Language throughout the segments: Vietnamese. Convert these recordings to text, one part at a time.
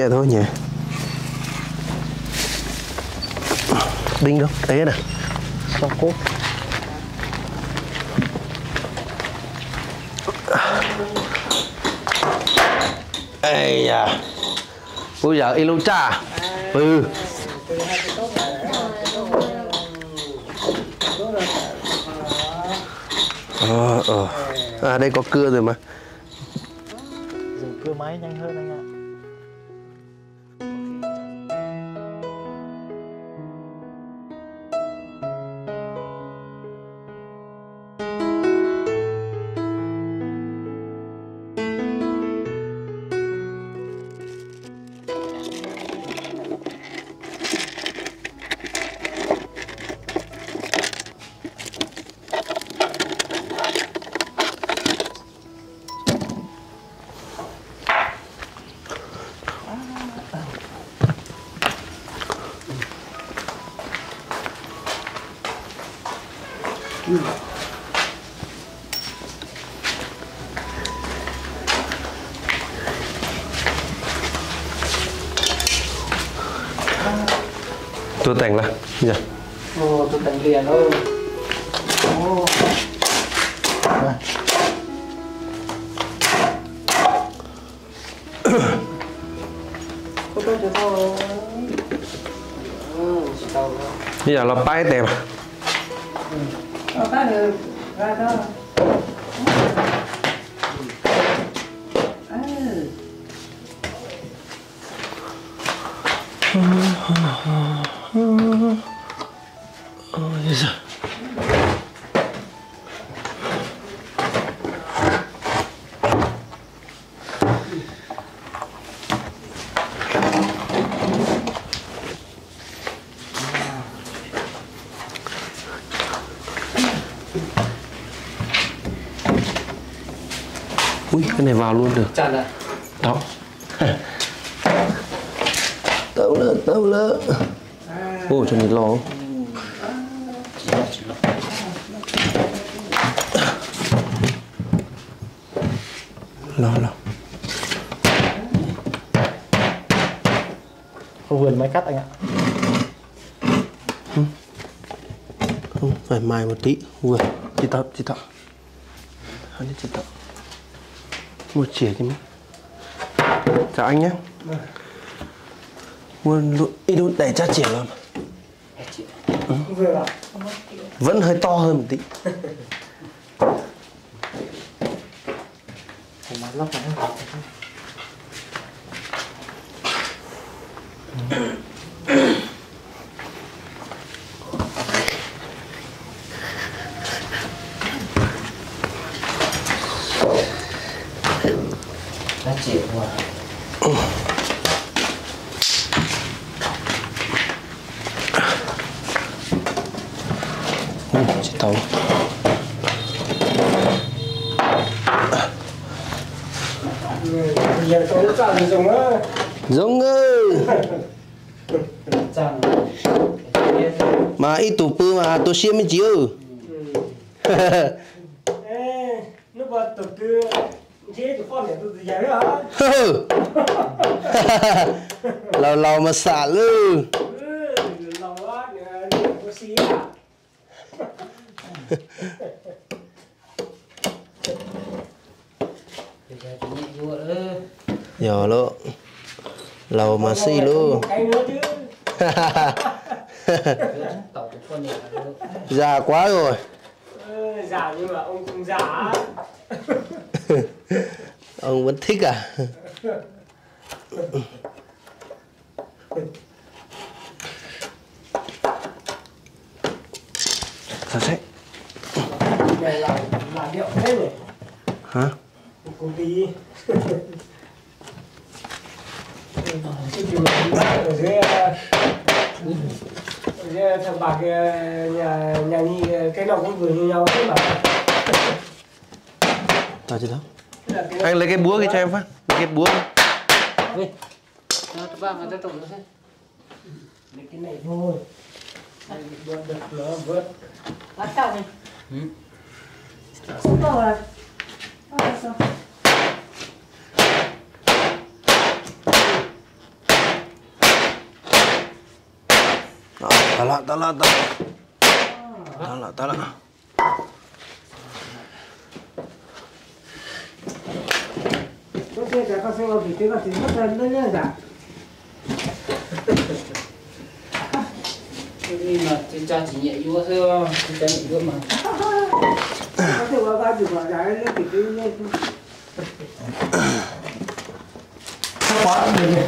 nhẹ thôi nhẹ đinh đâu đấy nè sau cốt ây da. Bây giờ y luôn cha ừ. Ờ ờ. À đây có cưa rồi mà. Dùng cưa máy nhanh hơn anh ạ tôi thành là dạ ồ tôi đánh liền thôi. Ồ. Ừ, bây giờ là bay đẹp à Ờ, ta được ra đó. Ừ. ôi giời ui cái này vào luôn được. Chặn ạ. đó. Tao lỡ tao lỡ. Ô cho mình lo. Lo lo. Không vườn máy cắt anh ạ. không phải mài một tí. Vừa chị tập chị tập đi chị tập một chĩa cho mình chào anh nhé. Muốn luôn ít luôn cha chĩa làm Vừa ạ. vẫn hơi to hơn một tí ừ, chị tàu giống ơi. Mà ít tủ pư mà tôi mới chiếu Ê, nó tụi giải hả? lâu lâu mà xả luôn Ừ, lòng quá, nè, có xí à? Nhỏ lộ lâu mà xì luôn già quá rồi Ừ, giả nhưng mà ông không giả. ông vẫn thích à sao thế Này là là điệu thế nhỉ? hả công ty. Cái điều ở dưới ở dưới thằng bạc kia, nhà nhà nhi cái nào cũng vừa như nhau thế mà. tao chưa đâu anh lấy cái búa kia cho em phát lấy cái búa lấy cái này thôi. Đây, Vượt được nó. Bắt đầu này. ừ. đâu rồi. Ta lại, ta lại, ta lại. Ta lại, ta lại. Có thể cả các xe bị tiếng là tiếng mất thân đó nhá dạ. Ini mah cinta cinya juga sih, cinta juga mah. Có thể qua ba chục quả trái nó bị tiếng lên. Quá rồi nhỉ.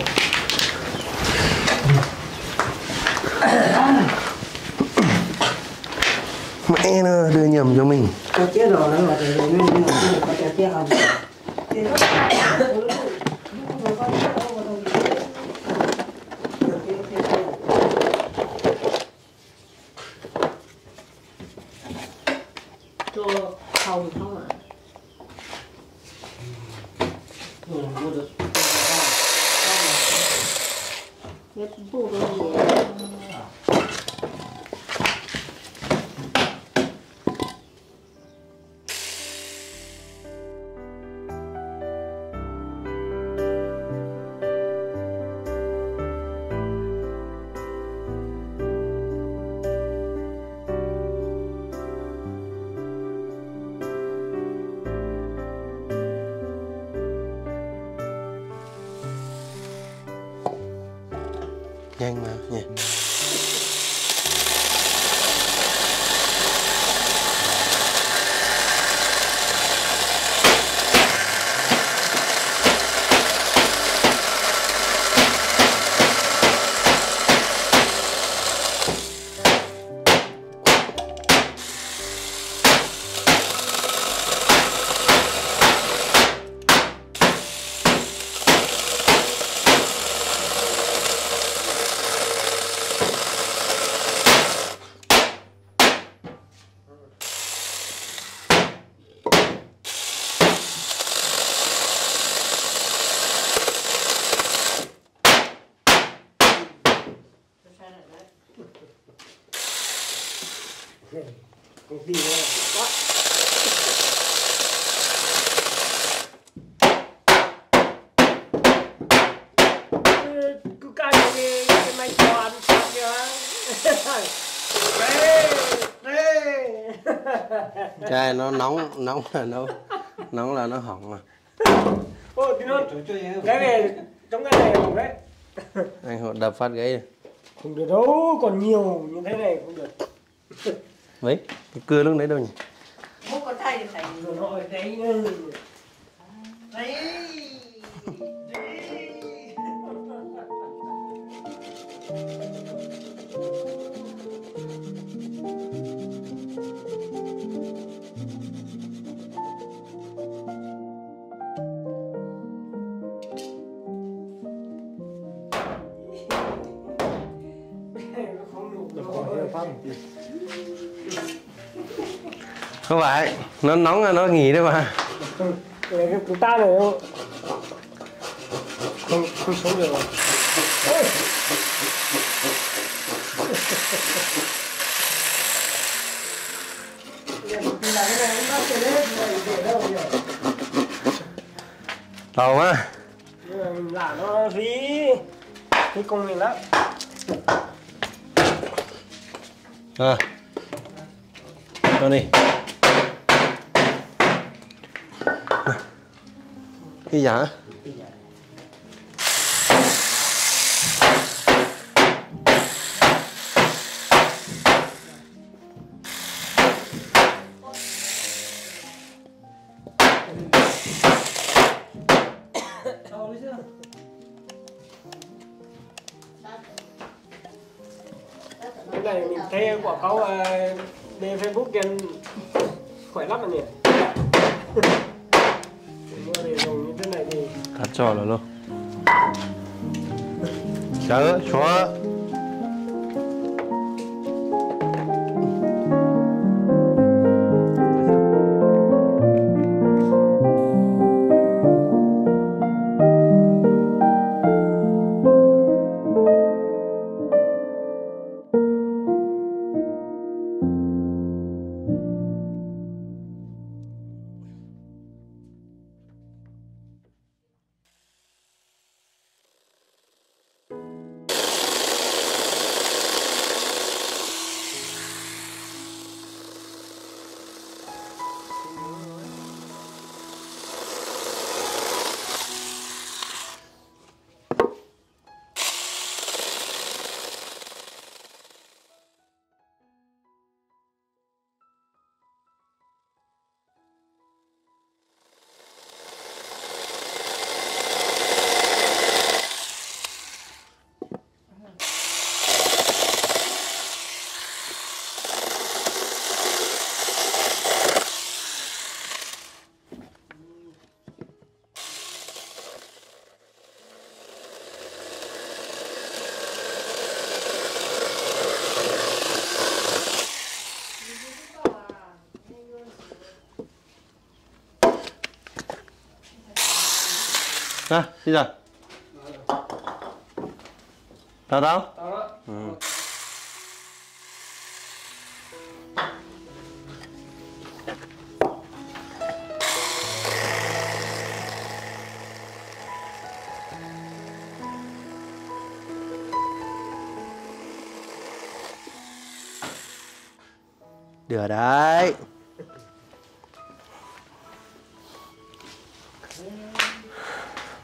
Mẹ nó đưa nhầm cho mình. Ngang mà nhỉ. Công ty nó quá. Cứ cài cái máy toàn sạc nó nóng, nóng là nó nóng là nó hỏng mà. Ô, thì nó cái này trong cái này không đấy. Anh hộ đập phát gãy rồi. Không được đâu, còn nhiều như thế này không được. Mấy? Cái cưa lúc đấy đâu nhỉ? Bố có thay thì phải Rồi ở đấy nữa. Đấy Không phải, nó nóng là nó nghỉ đấy mà. Của ta này không không sống được rồi. Là này này? Đầu á. Làm nó phí cái công mình lắm. À. Cho đi. Cái giả. Cắt cho là luôn. Chớ, Nè, đi rồi Tao tao? Tao. Được đấy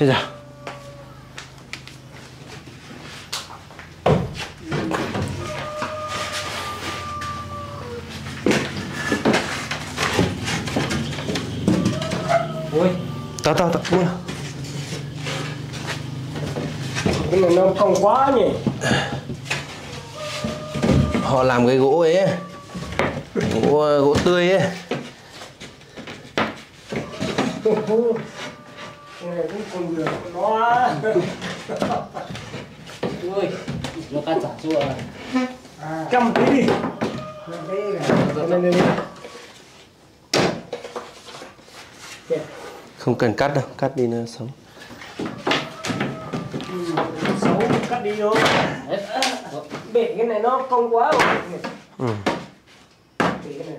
Thế giờ Ui Tao tao tao Ui. Cái này nó cong quá nhỉ? Họ làm cái gỗ ấy. Gỗ, gỗ tươi ấy con người đó ui nó cắt chả chua rồi. À. Cầm tí đi. Không cần cắt đâu cắt đi nó sống. Ừ, xấu cắt đi thôi. Bể cái này nó cong quá rồi. Ừ. cái này.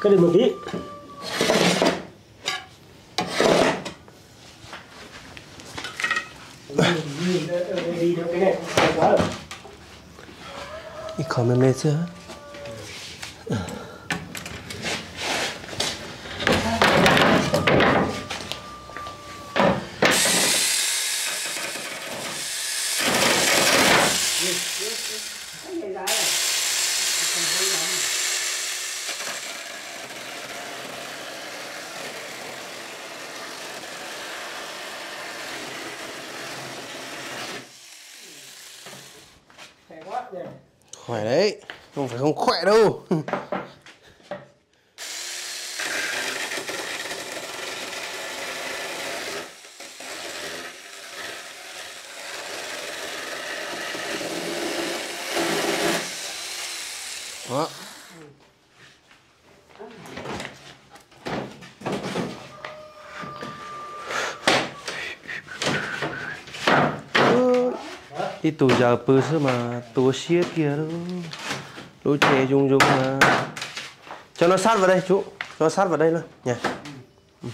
Cắt đi một tí. Kammermäßig. Yeah khỏe đấy không phải không khỏe đâu đó ít giờ bự sơ mà, tù xiết kia đâu lũ trẻ dùng dùng mà. Cho nó sát vào đây, chú. Cho nó sát vào đây luôn nha. Ừ.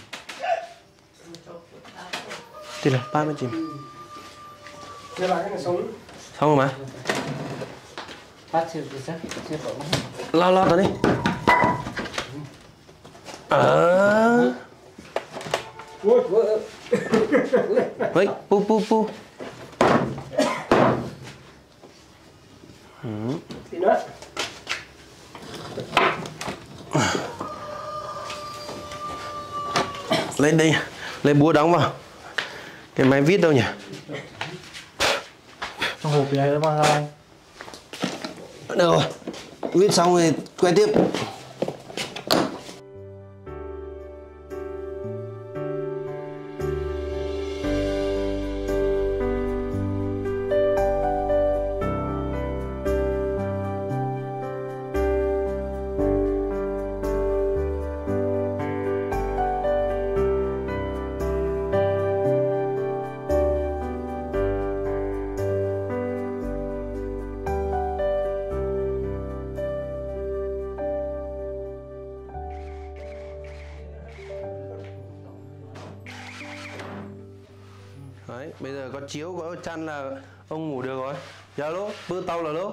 Thì là ba mươi chìm cái này sống xong rồi mà. Phát chắc lo lo tao đi. Ờ. Ui, pu pu pu. Lên đây lấy búa đóng vào. Cái máy vít đâu nhỉ? Trong hộp này nó mang ra rồi vít xong rồi quay tiếp chiếu có chăn là ông ngủ được rồi. Giờ lúc bữa tàu là lah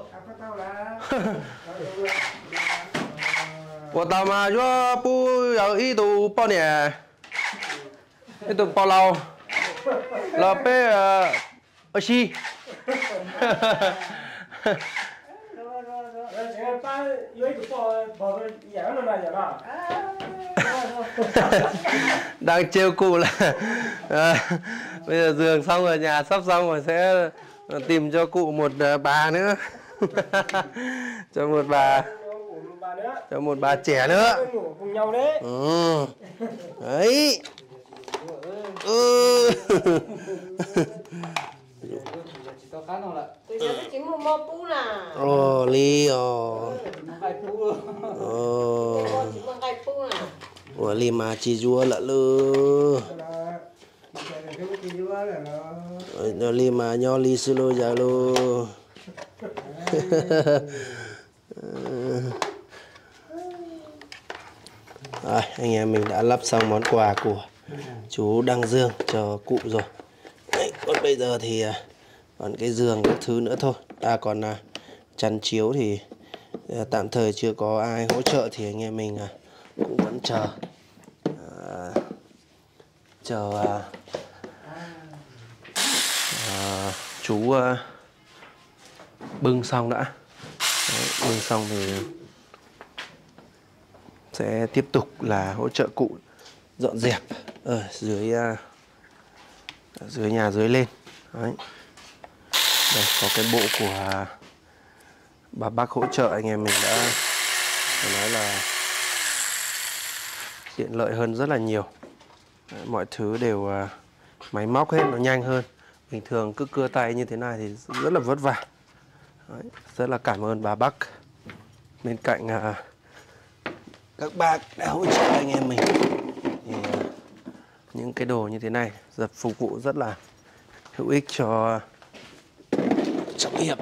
của tàu mà cho pu ở y tù bao nè? Y tù bao lâu? Là pe ở chi Ờ. đang trêu cụ là ờ, bây giờ giường xong rồi, nhà sắp xong rồi sẽ tìm cho cụ một ờ, bà nữa. Cho một bà. Cho một bà trẻ nữa. Ừ. đấy. Ừ. to khá nào là Từ giờ cái chính một mò pu nè. ồ ly ồ nó hai phút luôn ồ Mò chỉ bằng gai pu nè. ủa ly mà chỉ rùa lợ lư. Là là nó mà nho ly sư lô giờ lô. Rồi, anh em mình đã lắp xong món quà của chú Đăng Dương cho cụ rồi. Đấy, còn bây giờ thì à, còn cái giường các thứ nữa thôi. À còn à, chăn chiếu thì à, tạm thời chưa có ai hỗ trợ thì anh em mình à, cũng vẫn chờ à, chờ à, à, chú à, bưng xong đã. Đấy, bưng xong thì sẽ tiếp tục là hỗ trợ cụ dọn dẹp ở dưới à, dưới nhà dưới lên đấy đây có cái bộ của bà bác hỗ trợ anh em mình đã phải nói là tiện lợi hơn rất là nhiều. Đấy, mọi thứ đều à, máy móc hết nó nhanh hơn. Bình thường cứ cưa tay như thế này thì rất là vất vả. Đấy, rất là cảm ơn bà bác. Bên cạnh à, các bác đã hỗ trợ anh em mình. Thì à, những cái đồ như thế này rất phục vụ rất là hữu ích cho hiệp.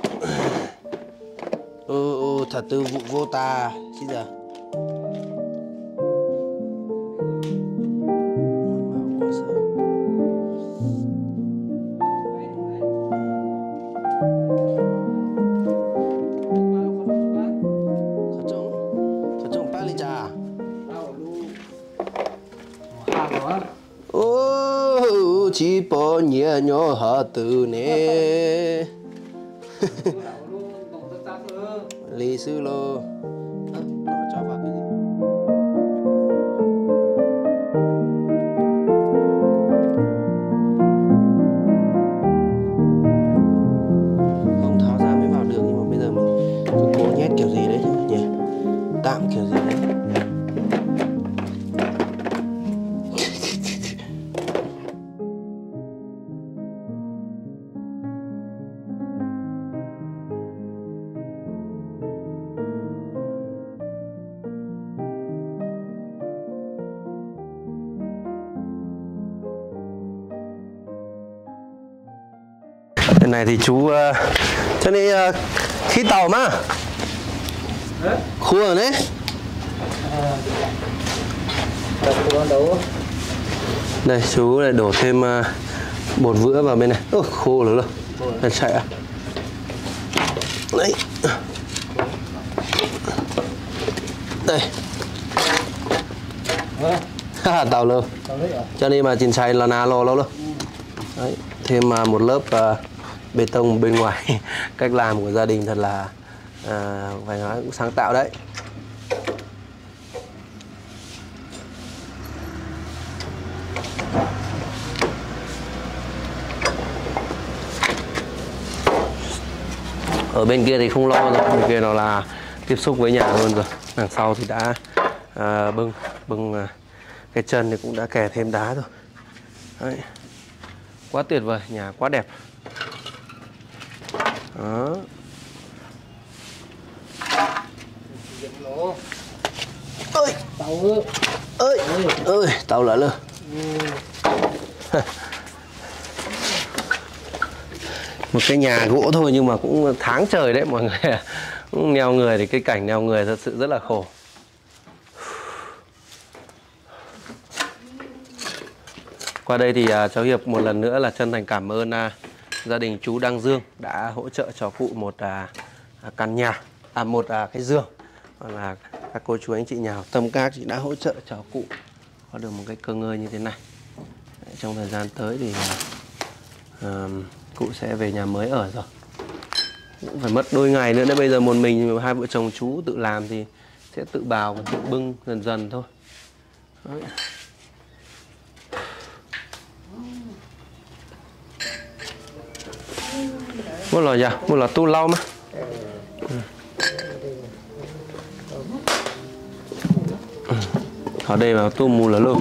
Ô ô thật tư vụ vô ta, xin giờ. Chỉ bỏ nhẹ nhỏ hạ từ nè Lì 喽 này thì chú uh, cho nên uh, khi tàu mà. Khu ở đấy. Đây chú lại đổ thêm uh, bột vữa vào bên này. Ôi khô rồi rồi Đây, chạy à đấy. Đây. Hả? tàu lơ. Rồi cho nên mà chín xay là nà lò lâu luôn. Đấy thêm à, một lớp à, bê tông bên ngoài. Cách làm của gia đình thật là à, phải nói cũng sáng tạo đấy. Ở bên kia thì không lo rồi bên kia nó là tiếp xúc với nhà luôn rồi. Đằng sau thì đã à, bưng bưng à, cái chân thì cũng đã kè thêm đá rồi. Đấy. quá tuyệt vời nhà quá đẹp đó ơi tàu ơi ơi tàu lại lỡ một cái nhà gỗ thôi nhưng mà cũng tháng trời đấy mọi người cũng neo người thì cái cảnh neo người thật sự rất là khổ. Qua đây thì à, cháu hiệp một lần nữa là chân thành cảm ơn à, gia đình chú Đăng Dương đã hỗ trợ cho cụ một à, à căn nhà à một à, cái giường. Và là các cô chú anh chị nhà hảo tâm các chị đã hỗ trợ cho cụ có được một cái cơ ngơi như thế này. Đấy, trong thời gian tới thì à, cụ sẽ về nhà mới ở rồi. Cũng phải mất đôi ngày nữa đấy bây giờ một mình hai vợ chồng chú tự làm thì sẽ tự bào và tự bưng dần dần thôi. Đấy. Mua lò gì mua lò tu lau mà. Ừ. Ừ. Ở đây là tu mù là luôn